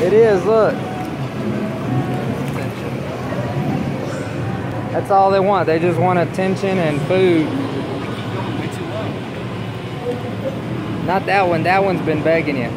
It is, look. That's all they want. They just want attention and food. Not that one. That one's been begging you.